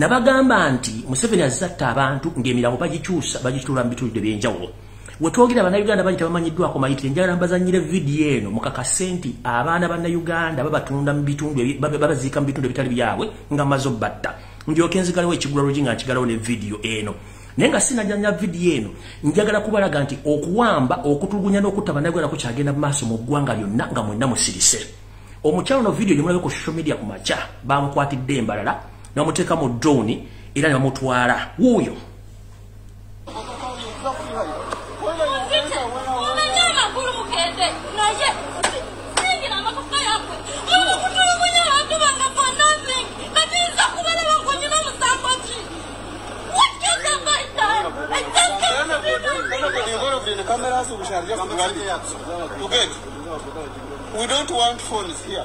nabagamba nti museveni azatta abantu ng'emirambo bagikyusa bagitula mu bitundu ebyenjawulo wetwogera bannayuganda bagita bamanyiddwako mayitire njagala mbazanyire vidiyo eno mukakase nti abaana bannayuganda babatunda mu bitundu babaziika mu bitundu ebitali byabwe nga maze obbatta. Ndyoke nzigalewo ekigula lugi nga nkigalawo ne vidiyo eno. Naye nga sinajanya vidiyo eno njagala kubalaga nti okuwamba okutulugunya n'okutta bannayuganda kukyagenda mu maaso mu ggwanga lyonna nga mwenna musirise. Omukyalo no vidiyo gyemulabe ku social media ku makya bamukwatidde embalala namuteeka mu drone era ne bamutwala. Wuuyo. We don't want phones here.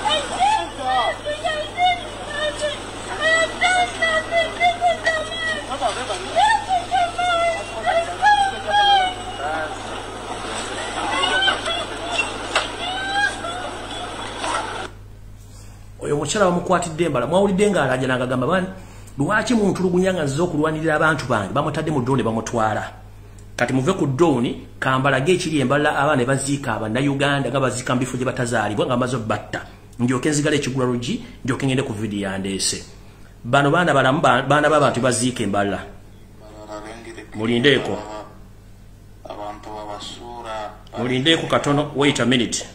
bamukwatidde embala. Mwawulidde ng'alaja nagagamba bani lwaki muntulugunya nga nziza okulwanirira abantu bange? Bamutadde mu drone bamutwala. Kati muve ku drone kambalage ekiri embala abaana baziika abannayuganda nga baziika mu bifo gye batazaalibwa nga bamaze obbatta ndyoke nzigala ekigula lugi ndyoke ngende ku vidiyo yandeese bano baana balamu baana b'abantu baziika embala. Mulindeeko mulindeeko katono wait a minute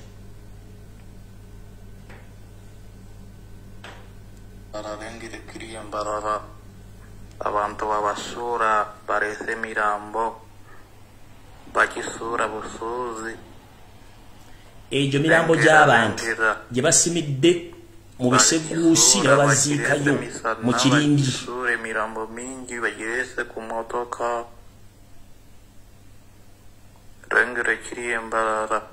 barese Mirambo bakisura busuzi. Eh, Ejo mirambo gy'abantu gye basimidde mu biseguusi ne babazikayo mu kirindi. Emirambo mingi bagirese ku motoka. Rengere kiri embalala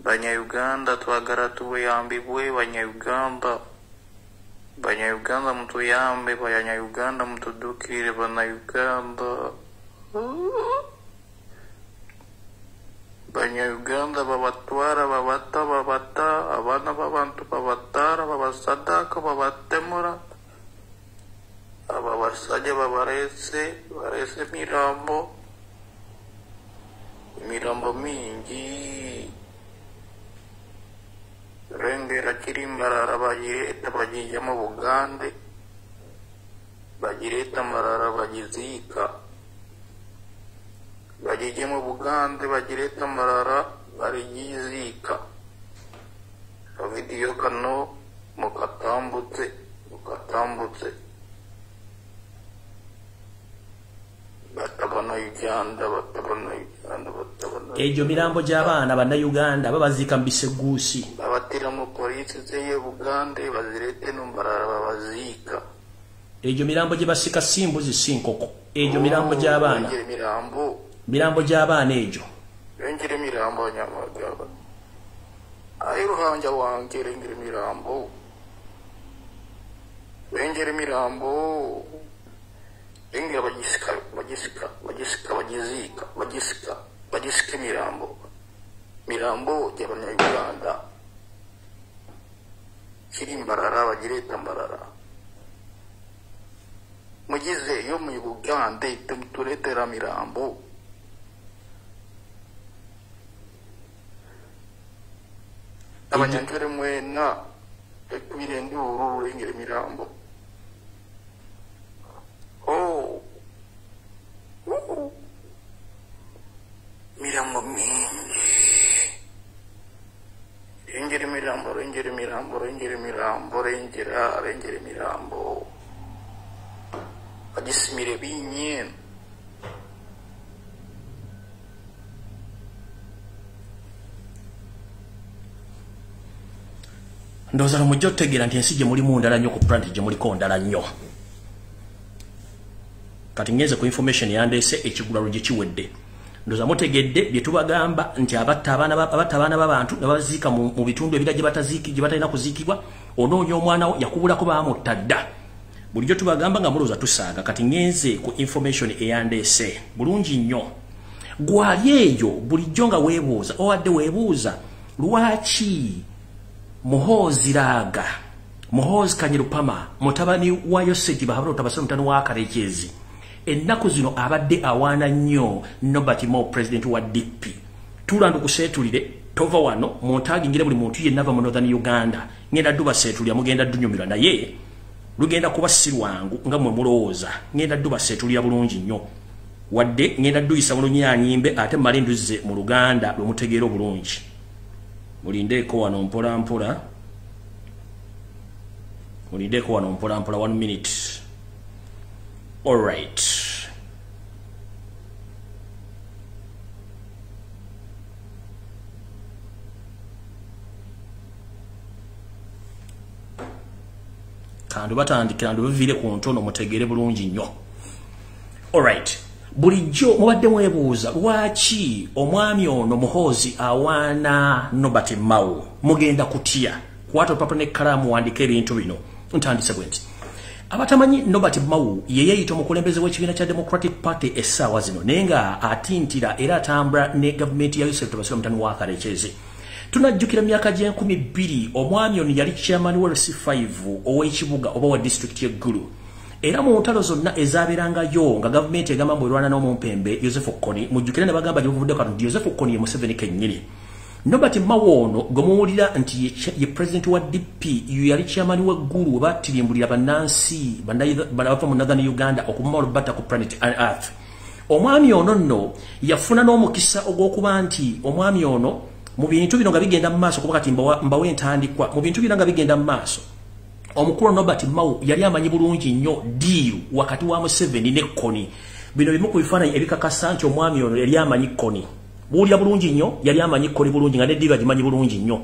banyayuganda twagala tubuyambibwe banyayuganda banyayuganda mutuyambe banyayuganda mutudukirire bannayuganda banyayuganda babatwara babata babata abaana b'abantu babatara babasadaka babatemura aba basajja babarese barese emirambo emirambo mingi rendera kirimbarara bayireta bagiyamo bugande bagireta marara bagizika. Bagijemo bugande bagireta marara barigizika kavidiyo kano mukatambutse mukatambutse. Batabona uganda batabona uganda batabona egyo mirambo gy'abaana bannayuganda babazika mbise guusi. Egyo mirambo gye basika si mbuzi si nkoko egyo mirambo gy'abaana emirambo mirambo. Gy'abaana egyo. Bengera emirambo nyamagaba ayi ruhanja wange rengera emirambo bengera emirambo bengera bagisika bagisika bagisika bagiziika bagisika bagisika emirambo mirambo gy'abanyayuganda nyiretambarara mugize yo mu bugande turetera mirambo. Abanyanjwere mwena ekubirende ubururu rengere mirambo. Imirambo rengera imirambo rengera rengera imirambo bagisimire binyene ndowooza no mujja nti ensi gye mulimu ndala nnyo ku planet gye muliko ndala nnyo. Kati ngenze ku information yandeese ekigula rugi kiwedde ndoza mutegedde bye tubagamba nti abatta abaana b'abantu ne baziika mu, bitundu ebira gye batalina kuziikibwa onoonya omwana wo yakubulako baamutta dda. Bulijjo tubagamba nga mulowooza tusaaga kati ngenze ku information eyandeese bulungi nnyo. Gwali eyo bulijjo nga weebuuza owadde weebuuza lwaki muhoozi raaga muhoozi kanyerupama mutabani wa yoseti bahabula otabasire mutani wa karekezi ennaku zino abadde awaana nnyo nobert mo president wa dp tulanda okuseetulire tova wano muntagingire buli muntu yenna va mu northern uganda. Ngenda ddu baseetulira mugenda ddunyumirwa naye. Lugenda kuba si lwangu nga mwe mulowooza. Ngenda ddu baseetulira bulungi nnyo. Wadde ngenda dduyisa mu lunyanyimbe ate mmale nduzze mu luganda lwe mutegeera obulungi. Mulindeeko wano mpola mpola mulindeeko wano mpola mpola one minute. All kandi batandikira ndi bivire ku ntono mutegere bulungi nnyo. Alright bulijjo mubadde mwebuuza lwaki omwami ono muhoozi awaana nobert mao mugenda kutya? Kwata olupapula nekkalaamu wandika ebintu bino. Ntandise bwe nti abatamanyi nobert mao yeyeyita omukulembeze w'ekibiina kya democratic party essaawa zino naye nga atintira era atambula ne gavumenti ya yosef tobasira mutani wa karekezi tunajjukira myaka gy'enkumi bbiri omwami ono yali chairman wa rc5 ow'ekibuga oba wa disitulikiti y'eggulu era mu ntalo zonna ezaabeerangayo nga gavumenti egamba mbu erwana n'omumpembe yosefu koni mujjukire ne bagamba gyebuvudde kano nti yosefu koni ye museveni kennyini. Nobert mawo ono gwe muwulira nti ye president wa dp yo yali chairman w'eggulu oba tirimbulira bannansi bava mu northern uganda okumuma olubatta ku planet earth. Omwami ono nno yafuna n'omukisa ogw'okuba nti omwami ono mu bintu bino nga bigenda mu maaso kuba kati mbawe entandikwa. Mu bintu bino nga bigenda mu maaso omukulu nobert mao yali amanyi bulungi nnyo diiru wakati wa museveni ne koni bino bimu ku bifaananyi ebikakasa nti omwami ono yali amanyi koni buwulya bulungi nnyo yali amanyi koni bulungi nga ne diiru agimanyi bulungi nnyo.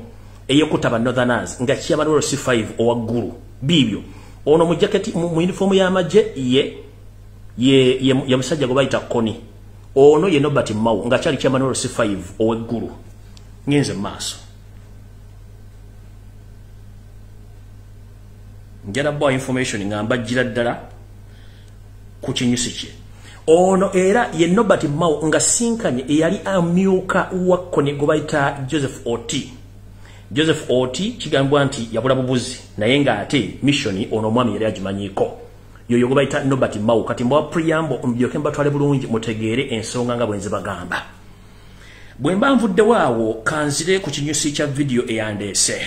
Eyokutta ba northerners nga chairman wa c5 owaggulu. Biibyo ono mu jaketi mu yunifoomu y'amagye ye ye, ye, ye musajja gwe bayita koni ono ye nobert mao nga kyali chairman wa c5 oweggulu ngenze maaso njala bwa information nga mbajjira ddala ku kinyusi kye. Ono era ye nobert mao nga sinkanye eyali amyuka wa kone gwe bayita joseph ot. Joseph ot kigambwa nti yabula bubuzi naye ng'ate missioni ono omwami yali agimanyiiko. Yoyo gwe bayita nobert mao kati mbawa priambo mbyoke mbatwale bulungi mutegeere ensonga nga bwenzi bagamba bwe mba nvuddewo awo kanzire ku kinyusi kya vidiyo eyandeese.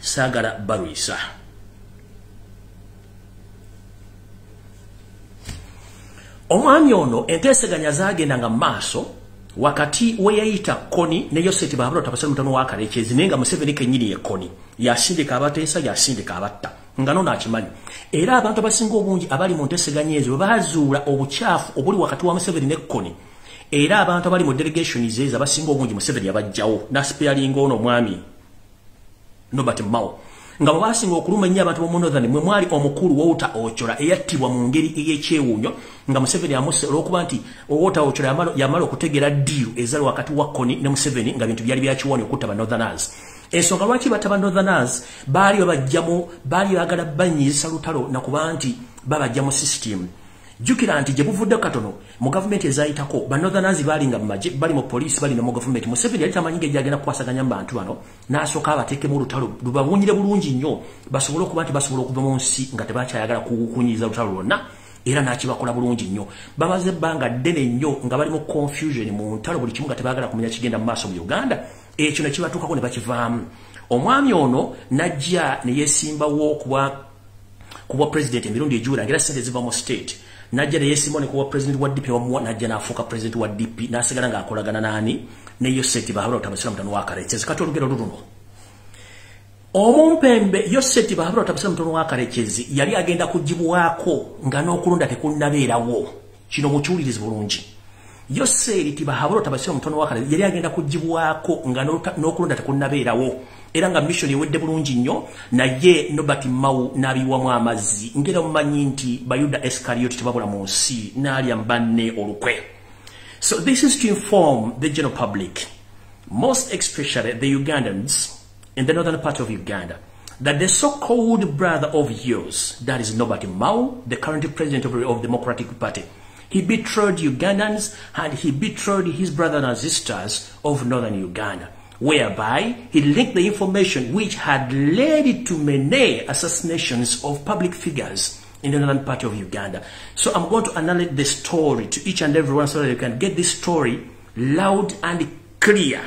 Saagala balwisa omwami ono enteeseganya zagendanga mu maaso wakati we yayita koni ne yoseti baabula tabasale mutano wa kalekyezi naye nga museveni kennyini ye koni. Yasindika abateesa yasindika abatta. Nga nono akimanyi era abantu abasinga obungi abali mu nteeseganya ezo bwe bazuula obukyafu obuli wakati wa museveni ne koni era abantu abali mu delegation zeeza abasinga obungi museveni yabajjawo naspealinga ono omwami nobert mao. Nga bwebasinga okuluma ennyo abantu bomu northern mwe mwali omukulu wouta ochola eyattibwa mu ngeri ey'ekyewuunyo nga museveni amuse olw'okuba nti owouta ochola yamala okutegera ddiiru ezali wakati wa koni ne museveni nga bintu byali byakiwoni okutta ba northerners. Ensonga lwaki batta ba northerners? Baali babajjamu baali baagala banyizisa lutalo nakuba nti babajja mu system jukira nti gye buvudde katono mu gavumenti ezayitako banothanansi bali nga mumaje bali mu poliisi bali ne mu gavumenti. Museveni yali tamanyi ngeri gyagenda kukwasaganya mu bantu bano n'asooka abateekemu olutalo lubawunyire bulungi nnyo basobole okuba nti basobola okuva mu nsi nga tebakyayagala kukunyiza lutalo lwonna era nakibakola bulungi nnyo. Bamaze ebbanga ddene nnyo nga bali mu confusion mu ntalo buli kimu nga tebaagala kumenya kigenda mu maaso mu uganda. Ekyo nekibatuukako ne bakivaamu. Omwami ono najja ne yeesimbawo kuba kubwa president emirundi egiwera ngera sente ziva mu state najja ne yeesimbawo ne kuba president wa dp wamuwa najja n'afuuka president wa dp n'asigala ng'akolagana naani ne yoseti bahabula otabasira mutano wa karekezi kati olugero luno omumpembe yoseti bahabula otabasira mutano wa karekezi yali agenda kugibwako nga n'okulonda tekunnabeerawo. Kino mukiwulirizi bulungi. Yoseri tibahabula otabasira mutano wa karekezi yali agenda kugibwako nga n'okulonda tekunnabeerawo era nga mission ewedde bulungi nnyo naye nobert mau n'abiwamu amazzi. Ngera mumanyi nti bayuda eskariyoti tebabula mu nsi n'alya mbanne olukwe. So this is to inform the general public, most especially the Ugandans in the northern part of Uganda, that the so-called brother of yours, that is Nobati mau the current president of the Democratic Party, he betrayed Ugandans and he betrayed his brothers and sisters of northern Uganda, whereby he linked the information which had led to many assassinations of public figures in the northern part of Uganda. So I'm going to analyze the story to each and everyone so that you can get this story loud and clear.